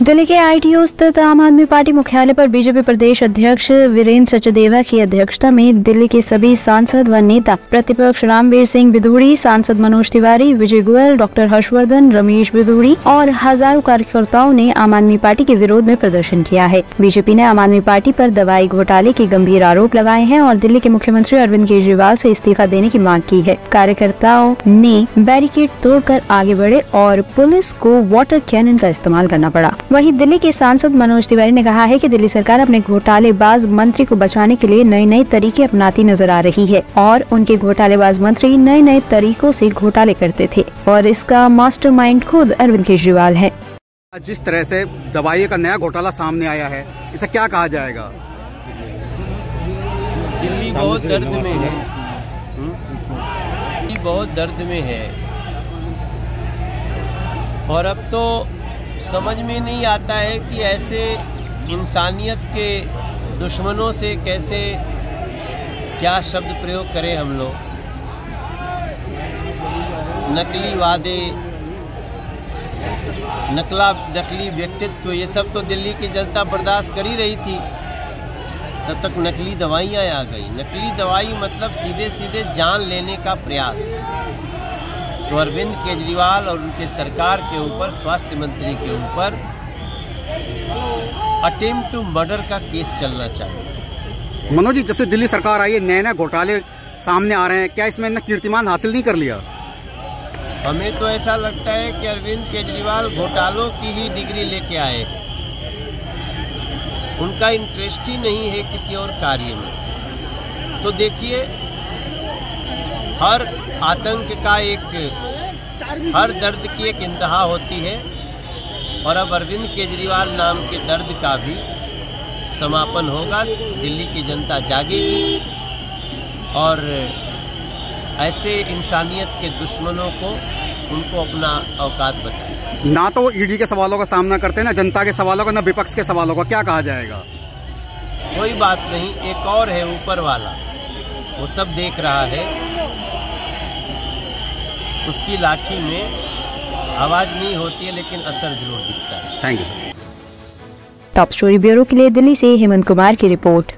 दिल्ली के आईटीओ स्थित आम आदमी पार्टी मुख्यालय पर बीजेपी प्रदेश अध्यक्ष वीरेंद्र सचदेवा की अध्यक्षता में दिल्ली के सभी सांसद व नेता प्रतिपक्ष रामवीर सिंह बिधूड़ी सांसद मनोज तिवारी, विजय गोयल, डॉक्टर हर्षवर्धन, रमेश बिधूड़ी और हज़ारों कार्यकर्ताओं ने आम आदमी पार्टी के विरोध में प्रदर्शन किया है। बीजेपी ने आम आदमी पार्टी आरोप दवाई घोटाले के गंभीर आरोप लगाए हैं और दिल्ली के मुख्यमंत्री अरविंद केजरीवाल ऐसी इस्तीफा देने की मांग की है। कार्यकर्ताओं ने बैरिकेड तोड़कर आगे बढ़े और पुलिस को वाटर कैनन का इस्तेमाल करना पड़ा। वहीं दिल्ली के सांसद मनोज तिवारी ने कहा है कि दिल्ली सरकार अपने घोटालेबाज मंत्री को बचाने के लिए नए नए तरीके अपनाती नज़र आ रही है और उनके घोटालेबाज मंत्री नए नए तरीकों से घोटाले करते थे और इसका मास्टरमाइंड खुद अरविंद केजरीवाल है। जिस तरह से दवाई का नया घोटाला सामने आया है इसे क्या कहा जाएगा? दिल्ली बहुत दर्द में है? दिल्ली बहुत दर्द में है। और अब तो समझ में नहीं आता है कि ऐसे इंसानियत के दुश्मनों से कैसे, क्या शब्द प्रयोग करें हम लोग? नकली वादे, नकला, नकली व्यक्तित्व, ये सब तो दिल्ली की जनता बर्दाश्त कर ही रही थी। तब तक नकली दवाइयाँ आ गई। नकली दवाई मतलब सीधे सीधे जान लेने का प्रयास। तो अरविंद केजरीवाल और उनके सरकार के ऊपर स्वास्थ्य मंत्री के ऊपर अटेम्प्ट टू मर्डर का केस चलना चाहिए। मनोज जी जब से दिल्ली सरकार आई है नए नए घोटाले सामने आ रहे हैं क्या इसमें इतना कीर्तिमान हासिल नहीं कर लिया? हमें तो ऐसा लगता है कि अरविंद केजरीवाल घोटालों की ही डिग्री लेके आए उनका इंटरेस्ट ही नहीं है किसी और कार्य में। तो देखिए हर आतंक का एक हर दर्द की एक इंतहा होती है। और अब अरविंद केजरीवाल नाम के दर्द का भी समापन होगा। दिल्ली की जनता जागेगी। और ऐसे इंसानियत के दुश्मनों को उनको अपना औकात बताए। ना तो वो ईडी के सवालों का सामना करते हैं ना जनता के सवालों का ना विपक्ष के सवालों का। क्या कहा जाएगा? कोई बात नहीं एक और है ऊपर वाला। वो सब देख रहा है। उसकी लाठी में आवाज़ नहीं होती है लेकिन असर ज़रूर दिखता है। Thank you top story bureau के लिए दिल्ली से हेमंत कुमार की रिपोर्ट।